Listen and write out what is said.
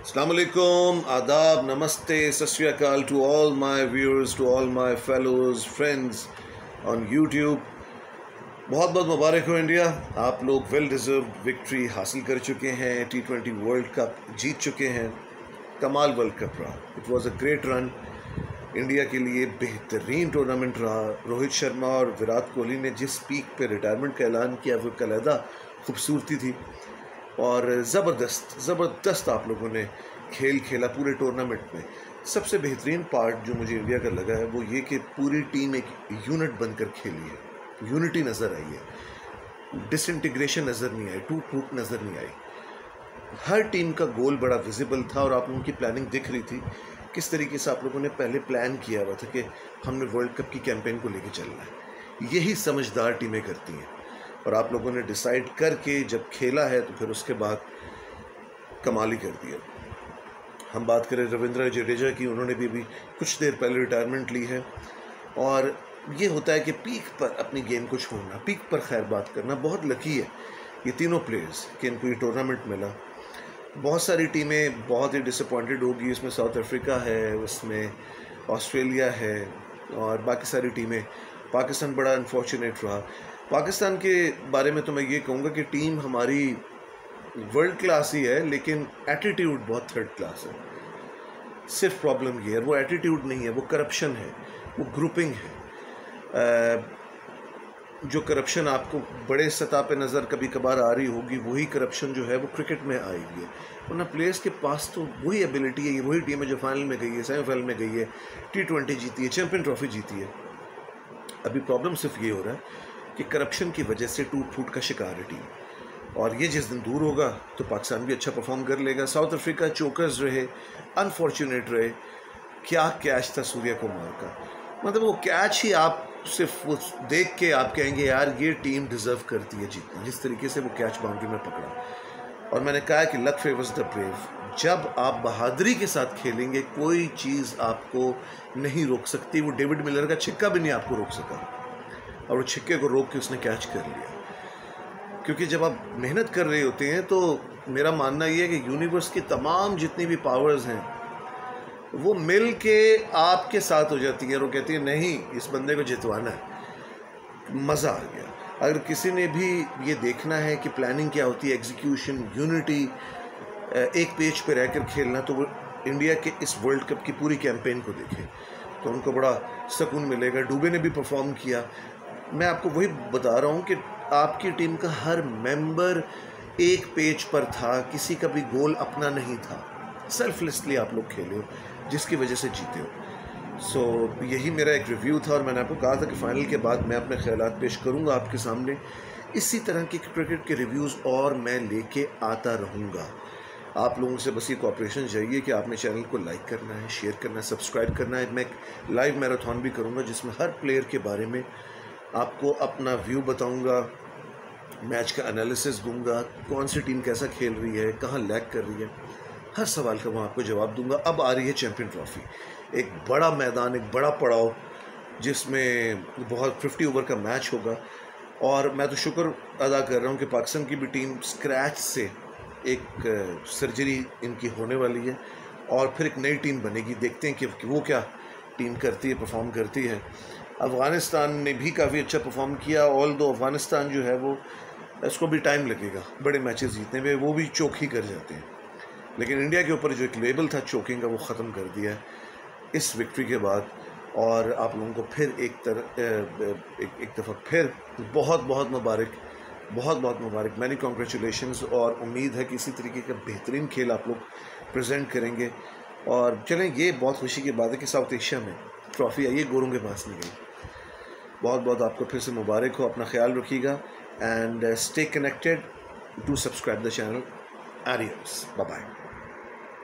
السلام علیکم، آداب، نمستے ست اکال to all my viewers to all my fellows friends on YouTube بہت بہت مبارک ہو انڈیا۔ آپ لوگ ویل ڈیزرو وکٹری حاصل کر چکے ہیں ٹی ٹوینٹی ورلڈ کپ جیت چکے ہیں۔ کمال ورلڈ کپ رہا۔ It was a great run India کے لیے بہترین ٹورنامنٹ رہا۔ روہت شرما اور وراٹ کوہلی نے جس پیک پہ ریٹائرمنٹ کا اعلان کیا، وہ علیحدہ خوبصورتی تھی۔ اور زبردست زبردست آپ لوگوں نے کھیل کھیلا پورے ٹورنامنٹ میں۔ سب سے بہترین پارٹ جو مجھے انڈیا کا لگا ہے وہ یہ کہ پوری ٹیم ایک یونٹ بن کر کھیلی ہے۔ یونٹی نظر آئی ہے۔ ڈس انٹیگریشن نظر نہیں آئی ٹوٹ ٹوٹ نظر نہیں آئی۔ ہر ٹیم کا گول بڑا ویزیبل تھا اور آپ لوگوں کی پلاننگ دکھ رہی تھی۔ کس طریقے سے آپ لوگوں نے پہلے پلان کیا ہوا تھا کہ ہم نے ورلڈ کپ کی کیمپین کو لے کے چلنا ہے۔ یہی سمجھدار ٹیمیں کرتی ہیں۔ اور آپ لوگوں نے ڈیسائیڈ کر کے جب کھیلا ہے تو پھر اس کے بعد کمال ہی کر دیا۔ ہم بات کریں روندرا جڈیجا جی کی، انہوں نے بھی ابھی کچھ دیر پہلے ریٹائرمنٹ لی ہے۔ اور یہ ہوتا ہے کہ پیک پر اپنی گیم کو چھوڑنا پیک پر خیر بات کرنا بہت لکی ہے۔ یہ تینوں پلیئرز کہ ان کو یہ ٹورنامنٹ ملا۔ بہت ساری ٹیمیں بہت ہی ڈس اپوائنٹڈ ہوگی۔ اس میں ساؤتھ افریقہ ہے، اس میں آسٹریلیا ہے اور باقی ساری ٹیمیں۔ پاکستان بڑا انفارچونیٹ رہا۔ پاکستان کے بارے میں تو میں یہ کہوں گا کہ ٹیم ہماری ورلڈ کلاس ہی ہے، لیکن ایٹیٹیوڈ بہت تھرڈ کلاس ہے۔ صرف پرابلم یہ ہے، وہ ایٹیٹیوڈ نہیں ہے، وہ کرپشن ہے، وہ گروپنگ ہے۔ جو کرپشن آپ کو بڑے سطح پہ نظر کبھی کبھار آ رہی ہوگی، وہی کرپشن جو ہے وہ کرکٹ میں آئے گی ورنہ پلیئرس کے پاس تو وہی ایبلٹی ہے، یہ وہی ٹیم ہے جو فائنل میں گئی ہے سیمی فائنل میں گئی ہے ٹی ٹوینٹی جیتی ہے چیمپئن ٹرافی جیتی ہے۔ ابھی پرابلم صرف یہ ہو رہا ہے کہ کرپشن کی وجہ سے ٹوٹ پھوٹ کا شکار ہے ٹیم۔ اور یہ جس دن دور ہوگا تو پاکستان بھی اچھا پرفارم کر لے گا۔ ساؤتھ افریقہ چوکرز رہے انفارچونیٹ رہے کیا کیچ تھا سوریا کمار کا۔ مطلب وہ کیچ ہی آپ صرف وہ دیکھ کے آپ کہیں گے، یار، یہ ٹیم ڈیزرو کرتی ہے جیتنا۔ جس طریقے سے وہ کیچ باؤنڈری میں پکڑا۔ اور میں نے کہا کہ لک فیورز دا بریو جب آپ بہادری کے ساتھ کھیلیں گے، کوئی چیز آپ کو نہیں روک سکتی۔ وہ ڈیوڈ ملر کا چھکا بھی نہیں آپ کو روک سکا۔ اور وہ چھکے کو روک کے اس نے کیچ کر لیا۔ کیونکہ جب آپ محنت کر رہے ہوتے ہیں تو میرا ماننا یہ ہے کہ یونیورس کی تمام جتنی بھی پاورز ہیں، وہ مل کے آپ کے ساتھ ہو جاتی ہیں اور وہ کہتی ہیں نہیں، اس بندے کو جتوانا ہے۔ مزہ آ گیا۔ اگر کسی نے بھی یہ دیکھنا ہے کہ پلاننگ کیا ہوتی ہے ایگزیکیوشن یونٹی ایک پیج پہ رہ کر کھیلنا، تو وہ انڈیا کے اس ورلڈ کپ کی پوری کیمپین کو دیکھے۔ تو ان کو بڑا سکون ملے گا۔ ڈوبے نے بھی پرفارم کیا۔ میں آپ کو وہی بتا رہا ہوں کہ آپ کی ٹیم کا ہر ممبر ایک پیج پر تھا، کسی کا بھی گول اپنا نہیں تھا۔ سیلف لیسلی آپ لوگ کھیلے ہو، جس کی وجہ سے جیتے ہو۔ سو یہی میرا ایک ریویو تھا اور میں نے آپ کو کہا تھا کہ فائنل کے بعد میں اپنے خیالات پیش کروں گا آپ کے سامنے۔ اسی طرح کے کرکٹ کے ریویوز اور میں لے کے آتا رہوں گا۔ آپ لوگوں سے بس یہ کوپریشن چاہیے کہ آپ نے چینل کو لائک کرنا ہے شیئر کرنا ہے سبسکرائب کرنا ہے۔ میں ایک لائیو میراتھون بھی کروں گا، جس میں ہر پلیئر کے بارے میں آپ کو اپنا ویو بتاؤں گا میچ کا انالیسس دوں گا، کون سی ٹیم کیسا کھیل رہی ہے، کہاں لیک کر رہی ہے، ہر سوال کا میں آپ کو جواب دوں گا۔ اب آ رہی ہے چیمپئن ٹرافی ایک بڑا میدان، ایک بڑا پڑاؤ، جس میں بہت ففٹی اوور کا میچ ہوگا۔ اور میں تو شکر ادا کر رہا ہوں کہ پاکستان کی بھی ٹیم اسکریچ سے ایک سرجری ان کی ہونے والی ہے۔ اور پھر ایک نئی ٹیم بنے گی دیکھتے ہیں کہ وہ کیا ٹیم کرتی ہے پرفارم کرتی ہے۔ افغانستان نے بھی کافی اچھا پرفارم کیا آل دو افغانستان جو ہے وہ اس کو بھی ٹائم لگے گا۔ بڑے میچز جیتنے میں وہ بھی چوک ہی کر جاتے ہیں۔ لیکن انڈیا کے اوپر جو ایک لیبل تھا چوکنگ کا، وہ ختم کر دیا ہے۔ اس وکٹری کے بعد اور آپ لوگوں کو پھر ایک طرح ایک دفعہ پھر بہت بہت مبارک، بہت بہت مبارک۔ مینی کانگریچولیشنز اور امید ہے کہ اسی طریقے کا بہترین کھیل آپ لوگ پریزنٹ کریں گے۔ اور چلیں، یہ بہت خوشی کی بات ہے کہ ساؤتھ ایشیا میں ٹرافی آئیے گوروں کے پاس نہیں گئی بہت بہت آپ کو پھر سے مبارک ہو، اپنا خیال رکھیے گا and stay connected to subscribe the channel آریوس bye